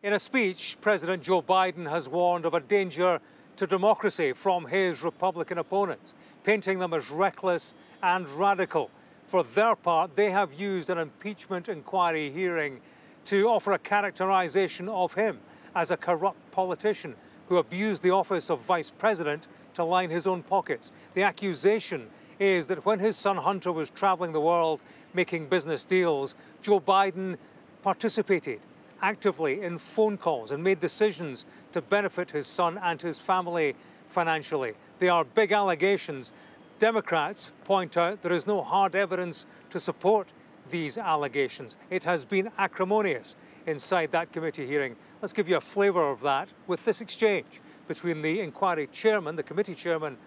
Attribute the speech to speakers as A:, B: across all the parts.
A: In a speech, President Joe Biden has warned of a danger to democracy from his Republican opponents, painting them as reckless and radical. For their part, they have used an impeachment inquiry hearing to offer a characterization of him as a corrupt politician who abused the office of vice president to line his own pockets. The accusation is that when his son Hunter was traveling the world making business deals, Joe Biden participated actively in phone calls and made decisions to benefit his son and his family financially. They are big allegations. Democrats point out there is no hard evidence to support these allegations. It has been acrimonious inside that committee hearing. Let's give you a flavour of that with this exchange between the inquiry chairman, the committee chairman,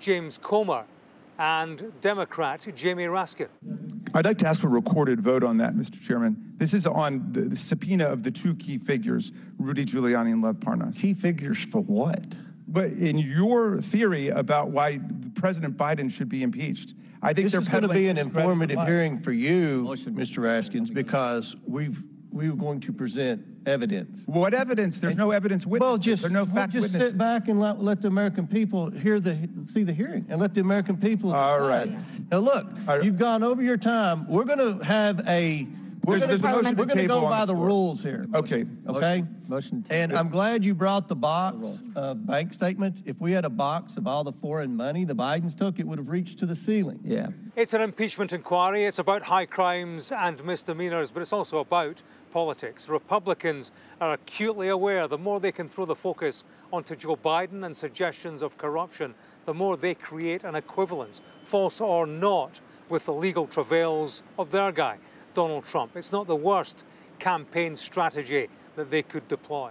A: James Comer, and Democrat Jamie Raskin.
B: I'd like to ask for a recorded vote on that, Mr. Chairman. This is on the, the subpoena of the two key figures, Rudy Giuliani and Lev Parnas.
C: Key figures for what?
B: But in your theory about why President Biden should be impeached, I think
C: this
B: they're
C: is going to be an informative hearing for you, Mr. Raskins, because we've we were going to present evidence.
B: What evidence? There's no evidence witnesses.
C: Well, just,
B: there are no fact
C: just
B: witnesses.
C: sit back and let, let, the American people hear the see the hearing and let the American people decide.
B: All right.
C: Now look,
B: right.
C: you've gone over your time. We're going to have a we're
B: There's-
C: going
B: there's a motion to
C: to go
B: table on
C: by
B: the
C: the
B: floor.
C: rules here.
B: Okay.
C: Okay.
D: Motion to
C: And I'm glad you brought the box of bank statements. If we had a box of all the foreign money the Bidens took, it would have reached to the ceiling.
D: Yeah.
A: It's an impeachment inquiry. It's about high crimes and misdemeanors, but it's also about politics. Republicans are acutely aware the more they can throw the focus onto Joe Biden and suggestions of corruption, the more they create an equivalence, false or not, with the legal travails of their guy, Donald Trump. It's not the worst campaign strategy that they could deploy.